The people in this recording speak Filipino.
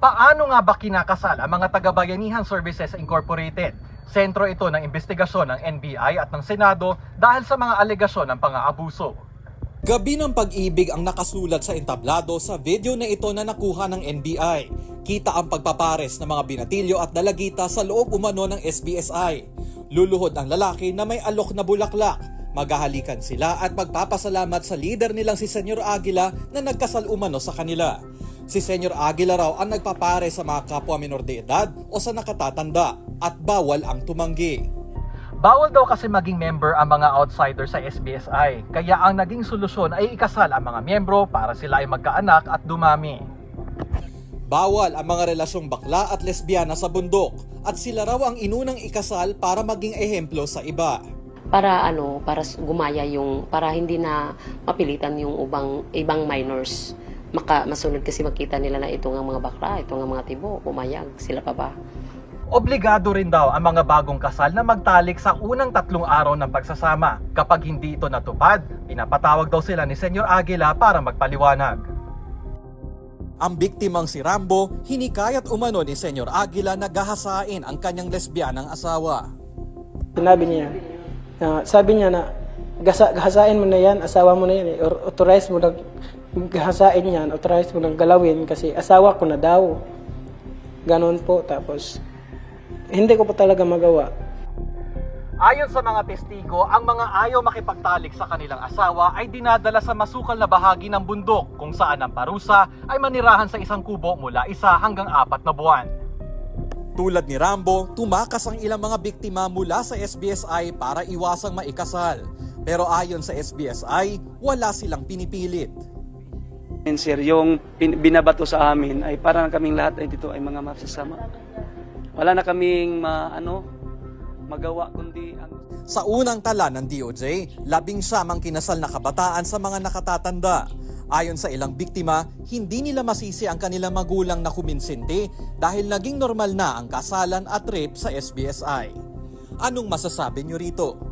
Paano nga ba kinakasal ang mga taga-Bayanihan Services Incorporated? Sentro ito ng investigasyon ng NBI at ng Senado dahil sa mga alegasyon ng pang-aabuso. Gabi ng pag-ibig ang nakasulat sa entablado sa video na ito na nakuha ng NBI. Kita ang pagpapares ng mga binatilyo at dalagita sa loob umano ng SBSI. Luluhod ang lalaki na may alok na bulaklak. Maghahalikan sila at magpapasalamat sa leader nilang si Senyor Aguila na nagkasal umano sa kanila. Si Senyor Aguila raw ang nagpapare sa mga kapwa minor de edad o sa nakatatanda at bawal ang tumanggi. Bawal daw kasi maging member ang mga outsider sa SBSI, kaya ang naging solusyon ay ikasal ang mga miyembro para sila ay magkaanak at dumami. Bawal ang mga relasyong bakla at lesbiana sa bundok at sila raw ang inunang ikasal para maging ehemplo sa iba. para ano para gumaya yung para hindi na mapilitan yung ubang ibang minors maka masunod kasi makita nila na ito nga mga bakla ito nga mga tibo pumayag sila pa ba Obligado rin daw ang mga bagong kasal na magtalik sa unang tatlong araw ng pagsasama. Kapag hindi ito natupad, pinapatawag daw sila ni Senyor Aguila para magpaliwanag. Ang biktimang si Rambo, hinikayat umano ni Senyor Aguila na gahasain ang kanyang lesbianang asawa. Sinabi niya, na, sabi niya na, gasa, gahasain mo na yan, asawa mo na yan, eh. or authorize mo na gahasain yan, authorize mo na galawin kasi asawa ko na daw. Ganon po, tapos hindi ko po talaga magawa. Ayon sa mga testigo, ang mga ayaw makipagtalik sa kanilang asawa ay dinadala sa masukal na bahagi ng bundok kung saan ang parusa ay manirahan sa isang kubo mula isa hanggang apat na buwan. Tulad ni Rambo, tumakas ang ilang mga biktima mula sa SBSI para iwasang maikasal. Pero ayon sa SBSI, wala silang pinipilit. And sir, yung binabato sa amin ay parang kaming lahat ay dito ay mga mapsasama. Wala na kaming ma, ano, magawa kundi ang Sa unang tala ng DOJ, labing siyamang kinasal na kabataan sa mga nakatatanda. Ayon sa ilang biktima, hindi nila masisi ang kanilang magulang na kuminsinti dahil naging normal na ang kasalan at rape sa SBSI. Anong masasabi niyo rito?